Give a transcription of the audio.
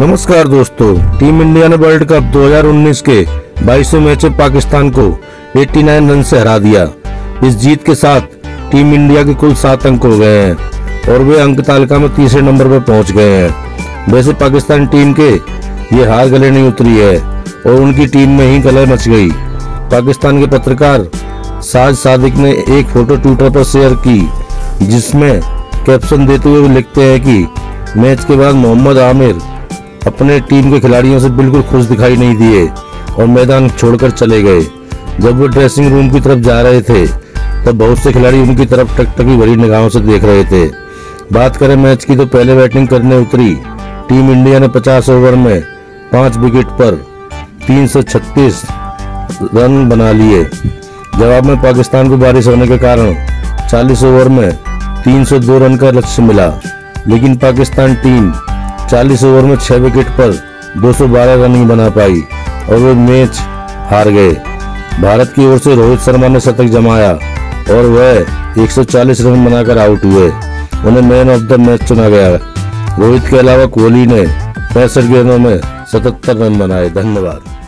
नमस्कार दोस्तों, team India ने वर्ल्ड कप 2019 के 22वें मैच में पाकिस्तान को 89 रन से हरा दिया। इस जीत के साथ टीम इंडिया के कुल सात अंक हो गए हैं और वे अंक तालिका में तीसरे नंबर पर पहुँच गए हैं। वैसे पाकिस्तान टीम के ये हार गले नहीं उतरी है और उनकी टीम में ही गले मच गई। पाकिस्तान के पत्रकार साज सादिक ने एक फ़ोटो ट्विटर पर शेयर की, जिसमें कैप्शन देते हुए लिखते हैं कि मैच के बाद मोहम्मद आमिर अपने टीम के खिलाड़ियों से बिल्कुल खुश दिखाई नहीं दिए और मैदान छोड़कर चले गए। जब वो ड्रेसिंग रूम की तरफ़ जा रहे थे, तब बहुत से खिलाड़ी उनकी तरफ़ टकटकी भरी निगाहों से देख रहे थे। बात करें मैच की तो पहले बैटिंग करने उतरी। टीम इंडिया ने 50 ओवर में पाँच विकेट पर 336 रन बना लिए। जवाब में पाकिस्तान को बारिश होने के कारण 40 ओवर में 302 रन का लक्ष्य मिला। लेकिन पाकिस्तान टीम 40 ओवर में 6 विकेट पर 212 रन ही बना पाई और वे मैच हार गए। भारत की ओर से रोहित शर्मा ने शतक जमाया और वह 140 रन बनाकर आउट हुए। उन्हें मैन ऑफ़ द मैच चुना गया। रोहित के अलावा कोहली ने पैंसठ गेंदों में 77 रन बनाए। धन्यवाद।